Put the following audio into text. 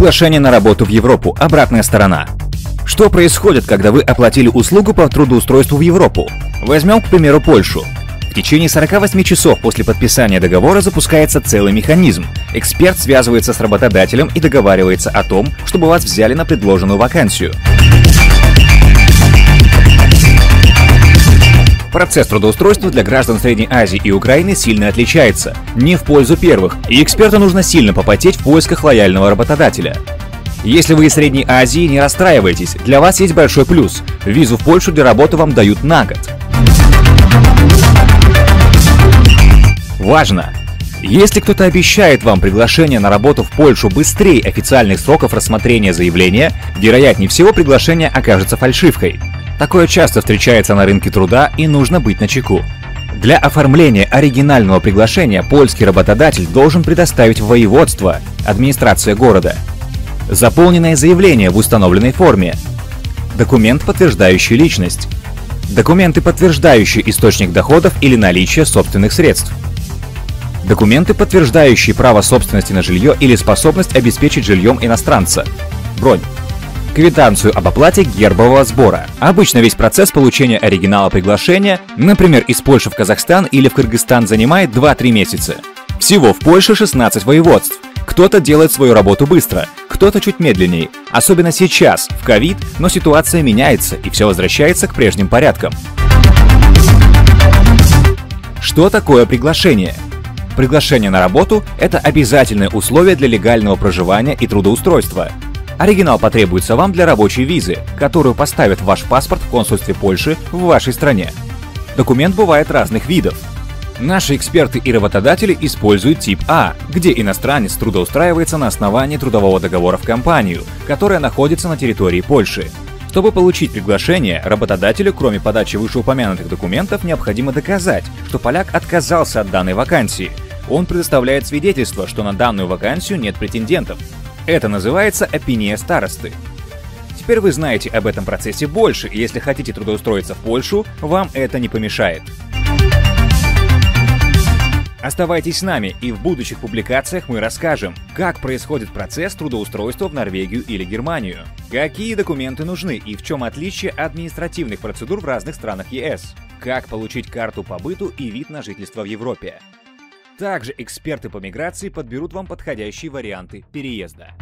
Приглашение на работу в Европу. Обратная сторона. Что происходит, когда вы оплатили услугу по трудоустройству в Европу? Возьмем, к примеру, Польшу. В течение 48 часов после подписания договора запускается целый механизм. Эксперт связывается с работодателем и договаривается о том, чтобы вас взяли на предложенную вакансию. Процесс трудоустройства для граждан Средней Азии и Украины сильно отличается. Не в пользу первых, и эксперту нужно сильно попотеть в поисках лояльного работодателя. Если вы из Средней Азии, не расстраивайтесь, для вас есть большой плюс. Визу в Польшу для работы вам дают на год. Важно! Если кто-то обещает вам приглашение на работу в Польшу быстрее официальных сроков рассмотрения заявления, вероятнее всего приглашение окажется фальшивкой. Такое часто встречается на рынке труда и нужно быть начеку. Для оформления оригинального приглашения польский работодатель должен предоставить в воеводство, администрация города, заполненное заявление в установленной форме, документ, подтверждающий личность, документы, подтверждающие источник доходов или наличие собственных средств, документы, подтверждающие право собственности на жилье или способность обеспечить жильем иностранца, бронь, квитанцию об оплате гербового сбора. Обычно весь процесс получения оригинала приглашения, например, из Польши в Казахстан или в Кыргызстан, занимает 2-3 месяца. Всего в Польше 16 воеводств. Кто-то делает свою работу быстро, кто-то чуть медленнее. Особенно сейчас, в ковид, но ситуация меняется и все возвращается к прежним порядкам. Что такое приглашение? Приглашение на работу – это обязательное условие для легального проживания и трудоустройства. Оригинал потребуется вам для рабочей визы, которую поставят ваш паспорт в консульстве Польши в вашей стране. Документ бывает разных видов. Наши эксперты и работодатели используют тип А, где иностранец трудоустраивается на основании трудового договора в компанию, которая находится на территории Польши. Чтобы получить приглашение, работодателю, кроме подачи вышеупомянутых документов, необходимо доказать, что поляк отказался от данной вакансии. Он предоставляет свидетельство, что на данную вакансию нет претендентов, это называется опиния старосты. Теперь вы знаете об этом процессе больше, и если хотите трудоустроиться в Польшу, вам это не помешает. Оставайтесь с нами, и в будущих публикациях мы расскажем, как происходит процесс трудоустройства в Норвегию или Германию, какие документы нужны и в чем отличие административных процедур в разных странах ЕС, как получить карту по быту и вид на жительство в Европе. Также эксперты по миграции подберут вам подходящие варианты переезда.